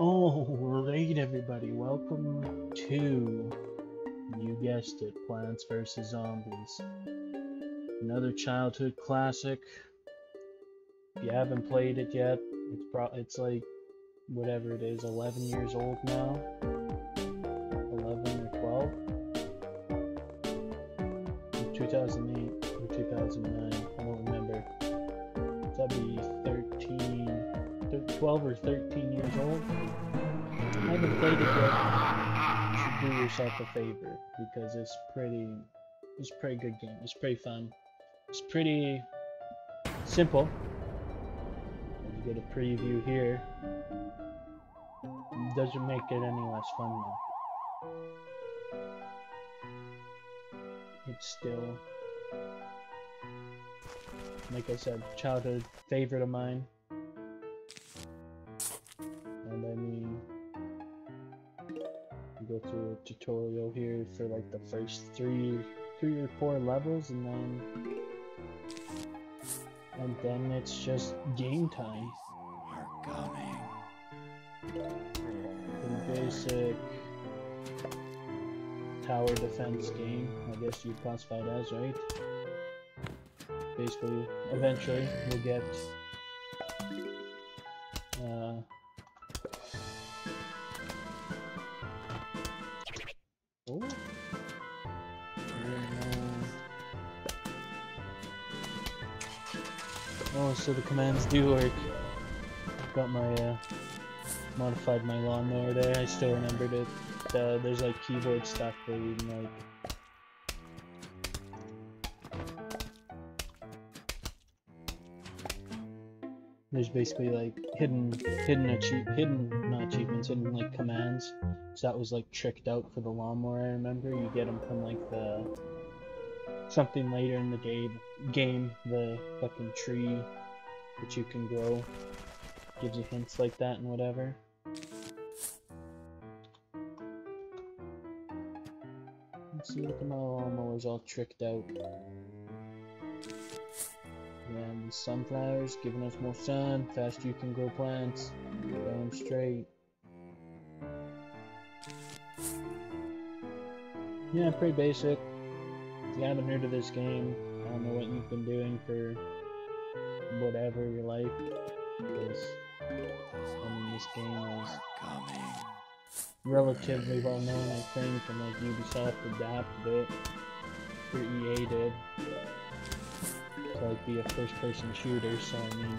All right, everybody, welcome to, you guessed it, Plants vs. Zombies. Another childhood classic. If you haven't played it yet, it's pro it's like, whatever it is, 11 years old now? 11 or 12? 2008 or 2009, I don't remember. That'd be 13, thir- 12 or 13 years old. I haven't played it yet. You should do yourself a favor because it's pretty, it's pretty good game. It's pretty fun. It's pretty simple. You get a preview here. It doesn't make it any less fun though. It's still, like I said, childhood favorite of mine. And I mean, you go through a tutorial here for like the first three, three or four levels, and then, and then it's just game time. are coming. Basic tower defense game, I guess you'd classify it as, right? Basically, eventually you'll get oh, so the commands do work. I've got my uh, modified my lawnmower there. I still remembered it. Uh, there's like keyboard stuff where you can like there's basically like hidden hidden achieve hidden not achievements hidden like commands so that was like tricked out for the lawnmower i remember you get them from like the something later in the game game the fucking tree that you can grow gives you hints like that and whatever Let's see, look at my lawnmower's all tricked out. Yeah, and sunflowers giving us more sun, faster you can grow plants. Damn straight. Yeah, pretty basic. You haven't heard of this game, I don't know what you've been doing for whatever your life. Because, I mean, this game is relatively well known, I think, and like Ubisoft adapted it, or EA did, to like be a first-person shooter. So I mean,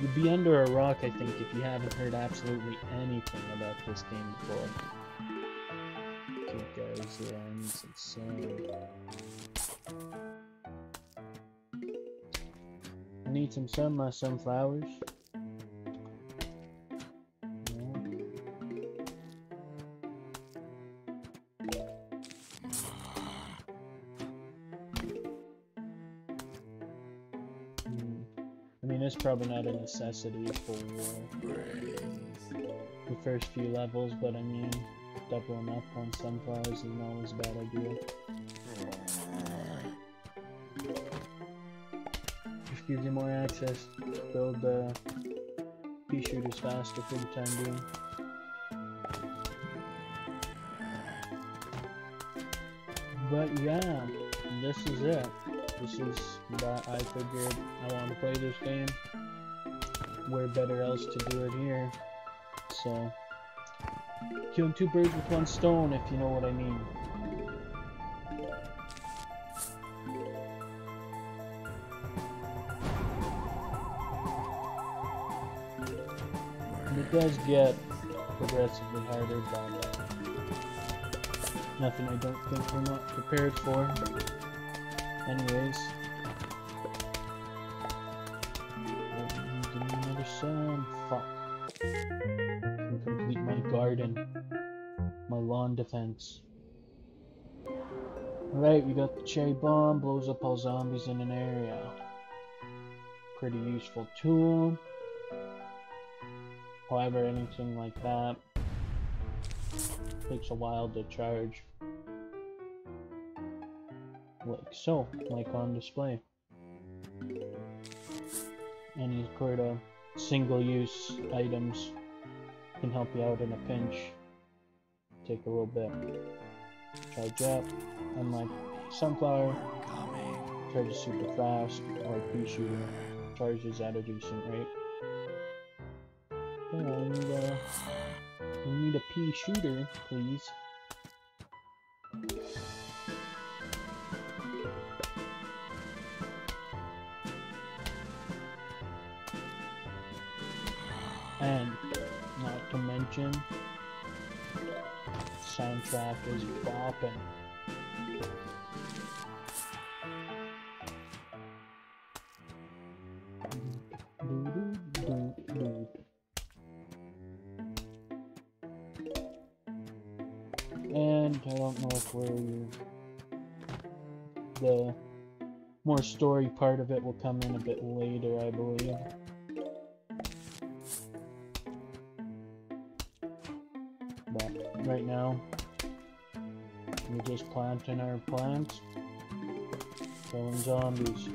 you'd be under a rock, I think, if you haven't heard absolutely anything about this game before. Guys, I need some sun. I need some sun, my sunflowers. Hmm. I mean, it's probably not a necessity for the first few levels, but I mean, doubling up on sunflowers isn't always a bad idea. Just gives you more access build uh, pea shooters faster for the time being. But yeah, this is it. This is what I figured I want to play this game. Where better else to do it here? So, killing two birds with one stone, if you know what I mean. And it does get progressively harder, but uh, nothing I don't think we're not prepared for. Anyways. Give me another sun. Fuck. Complete my garden. My lawn defense. Alright, we got the cherry bomb, blows up all zombies in an area. Pretty useful tool. However, anything like that takes a while to charge. Like so, like on display. And he's a single-use items can help you out in a pinch. Take a little bit. Charge up. Unlike sunflower, charges super fast, or pea shooter charges at a decent rate. And uh, we need a pea shooter, please. And soundtrack is bopping. And I don't know if the more story part of it will come in a bit later, I believe. But right now, we're just planting our plants, killing zombies.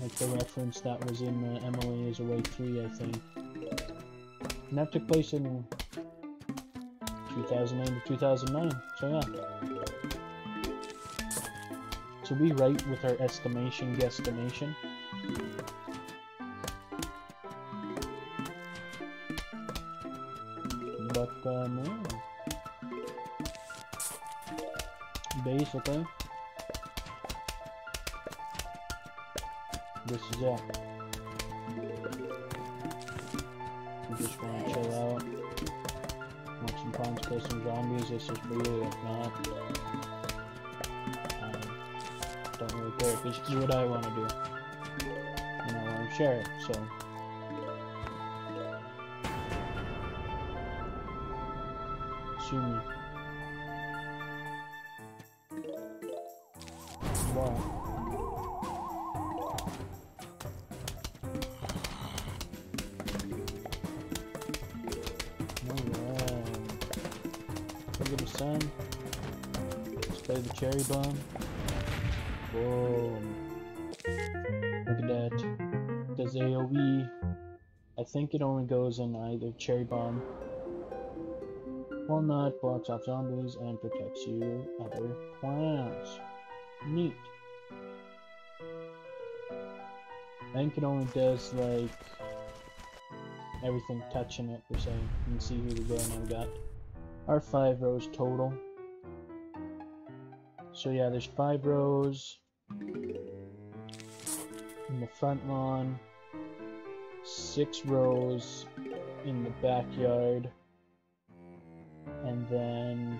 Like the reference that was in uh, Emily is Away 3, I think. And that took place in 2008 to 2009, so yeah. So we right with our estimation guesstimation. But, um, yeah. Basically, this is it. We just want to chill out, watch some Plants kill some zombies. This is for you. If not, um, don't really care. This is what I want to do. And I want to share it. So. Sue me. Wow. Look at the sun. Play the cherry bomb. Boom. Look at that. Does AoE. I think it only goes in either cherry bomb. Walnut blocks off zombies and protects you other plants. Neat. I think it only does like everything touching it per se. You can see we go now we got our five rows total. So yeah, there's five rows in the front lawn, six rows in the backyard, and then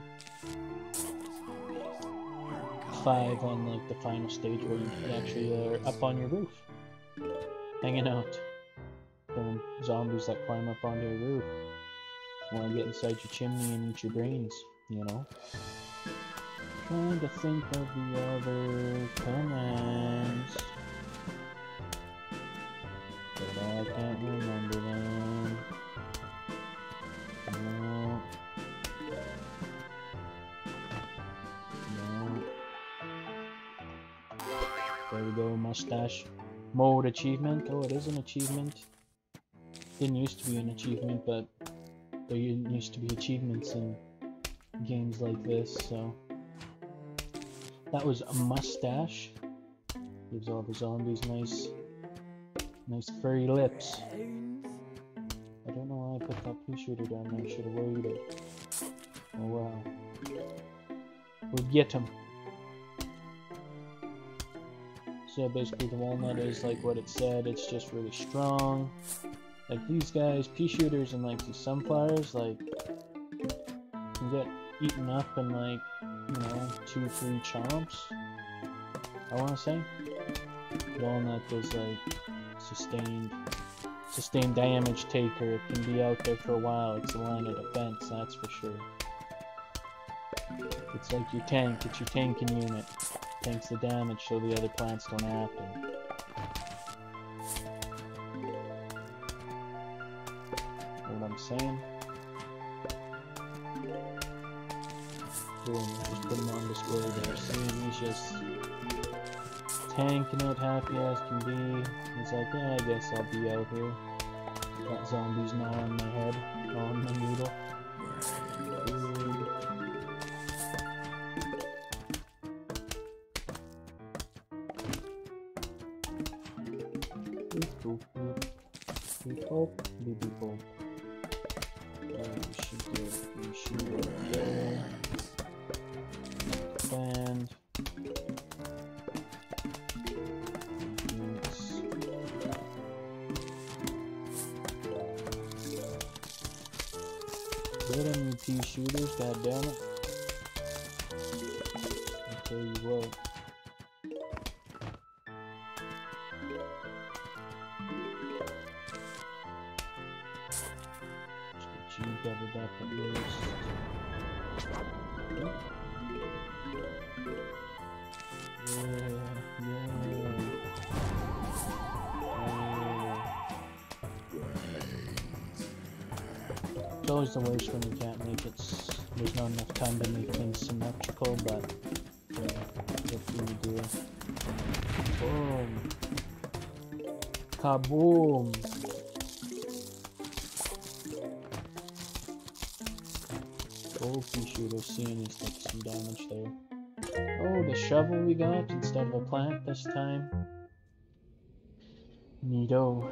five on like the final stage where you actually are up on your roof, hanging out. Killing zombies that climb up onto your roof. Want to get inside your chimney and eat your brains, you know? Trying to think of the other commands. But I can't remember them. Mustache. Mode achievement. Oh, it is an achievement. Didn't used to be an achievement, but there used to be achievements in games like this, so. That was a mustache. Gives all the zombies nice, nice furry lips. I don't know why I put that pea shooter down there. I should have waited. Oh wow. We'll get him. So basically the walnut is like what it said, it's just really strong. Like these guys, pea shooters and like these sunflowers, like can get eaten up in like, you know, two, three chomps. I wanna say. Walnut is like sustained sustained damage taker. It can be out there for a while. It's a line of defense, that's for sure. It's like your tank, it's your tanking unit. Tanks the damage so the other plants don't to. Know what I'm saying? Boom, just put him on display there. See, he's just tanking it happy as can be. He's like, yeah, I guess I'll be out here. Got zombies gnawing my head, gnawing my noodle. Boots. Get them, you pea shooters, god damn it. I tell you what. Just get you doubled up at least. It's always the worst when you can't make it. There's not enough time to make things symmetrical, but yeah, you do? Boom. Kaboom. Pea shooter, seeing taking some damage there. Oh, the shovel we got instead of a plant this time. Neato.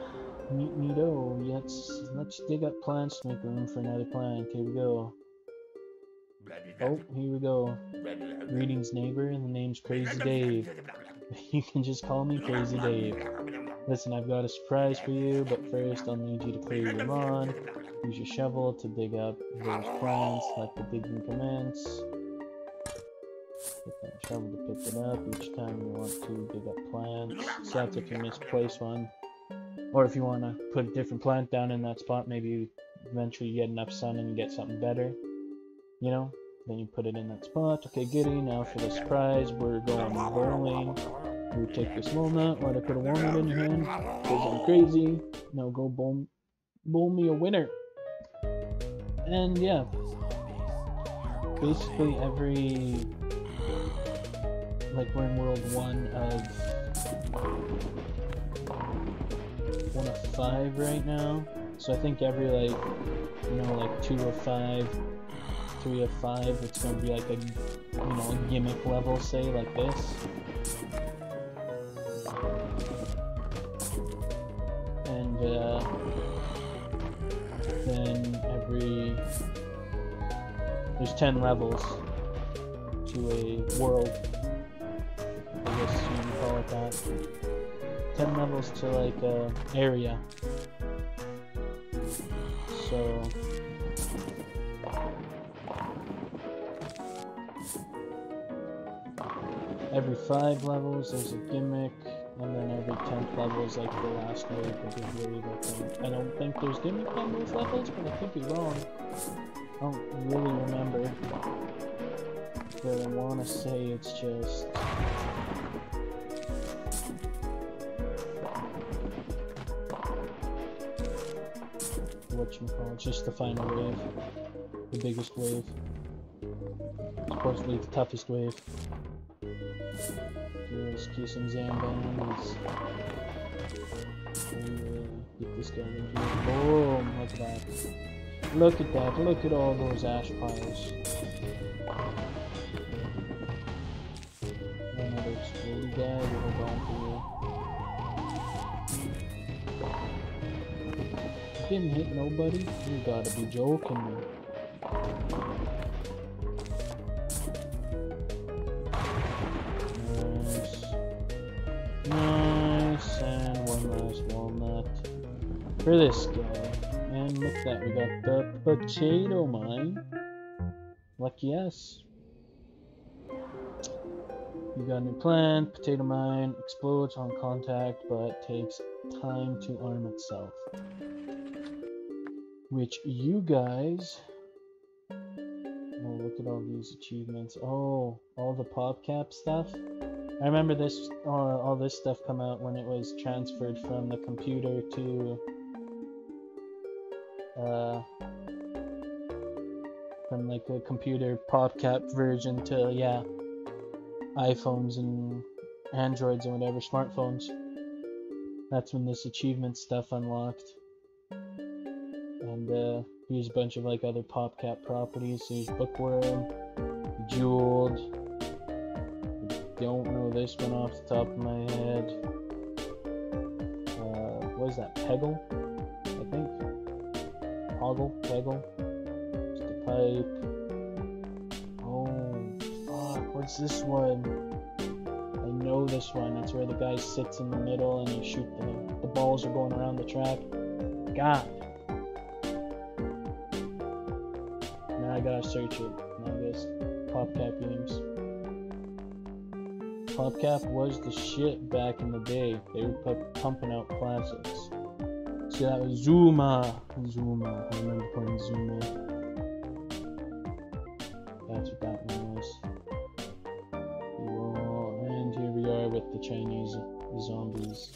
Neat neato. Let's let's dig up plants to make room for another plant. Here we go. Oh, here we go. Greetings, neighbor. And the name's Crazy Dave. You can just call me Crazy Dave. Listen, I've got a surprise for you, but first I'll need you to clear your lawn. Use your shovel to dig up those plants. Let the digging that shovel to pick it up each time you want to dig up plants. So that's if you misplace one. Or if you want to put a different plant down in that spot, maybe you eventually you get enough sun and you get something better. You know? Then you put it in that spot. Okay, giddy. Now for the surprise, we're going bowling. You take this walnut. Why'd I put a walnut in your hand? Because I'm crazy. Now go bowl, bowl me a winner. And yeah, basically every like we're in world one of one of five right now. So I think every like you know like two of five, three of five, it's gonna be like a you know a gimmick level, say like this. And uh, there's 10 levels to a world. I guess you can call it that. 10 levels to like a area. So every five levels there's a gimmick, and then every 10th level is like the last wave of the wave, I think. I don't think there's gimmick on those levels, but I could be wrong. I don't really remember. But I want to say it's just. Whatchamacallit, it's just the final wave. The biggest wave. Supposedly the toughest wave. Let's do some Zambans. Uh, get this guy in here. Boom! Look at that. Look at that. Look at all those ash piles. Another exploded guy. We'll hold on you. Didn't hit nobody? You gotta be joking me. Last walnut for this guy. And look at that, we got the potato mine. Lucky us. You got a new plant, potato mine, explodes on contact, but takes time to arm itself. Which you guys. Oh, look at all these achievements. Oh, all the PopCap stuff. I remember this, uh, all this stuff come out when it was transferred from the computer to uh, from like a computer PopCap version to yeah, iPhones and Androids and whatever, smartphones. That's when this achievement stuff unlocked. And uh, here's a bunch of like other PopCap properties. Here's Bookworm, Bejeweled. Don't this one off the top of my head. Uh, what is that? Peggle, I think. Hoggle, Peggle. A pipe. Oh, fuck! What's this one? I know this one. It's where the guy sits in the middle and you shoot the the balls are going around the track. God. Now I gotta search it. Now I guess PopCap games. PopCap was the shit back in the day. They were pu- pumping out classics. See, that was Zuma. Zuma. I remember playing Zuma. That's what that one was. Well, and here we are with the Chinese zombies.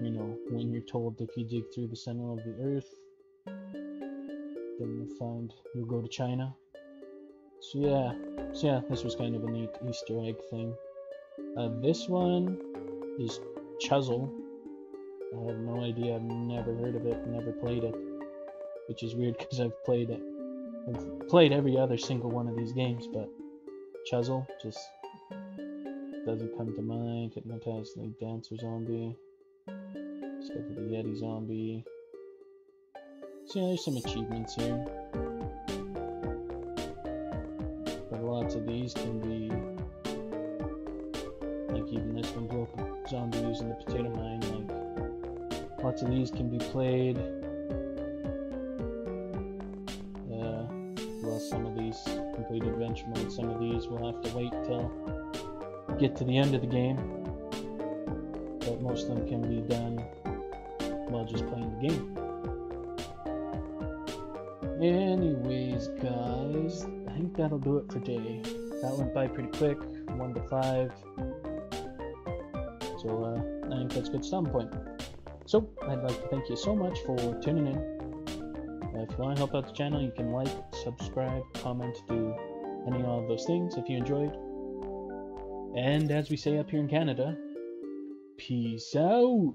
You know, when you're told if you dig through the center of the earth, then you'll find you'll go to China. So yeah, so yeah, this was kind of a neat Easter egg thing. Uh, this one is Chuzzle. I have no idea. I've never heard of it. Never played it, which is weird because I've played it. I've played every other single one of these games, but Chuzzle just doesn't come to mind. Hypnotized the Dancer Zombie. Discover the Yeti Zombie. So yeah, there's some achievements here. But lots of these can be like even this one a zombie using the potato mine, like lots of these can be played. Uh, well some of these complete adventure mode, some of these we'll have to wait till get to the end of the game. But most of them can be done while just playing the game. Anyways, guys, I think that'll do it for today. That went by pretty quick, 1 to 5. So, uh, I think that's a good starting point. So, I'd like to thank you so much for tuning in. Uh, if you want to help out the channel, you can like, subscribe, comment, do any of those things if you enjoyed. And as we say up here in Canada, peace out.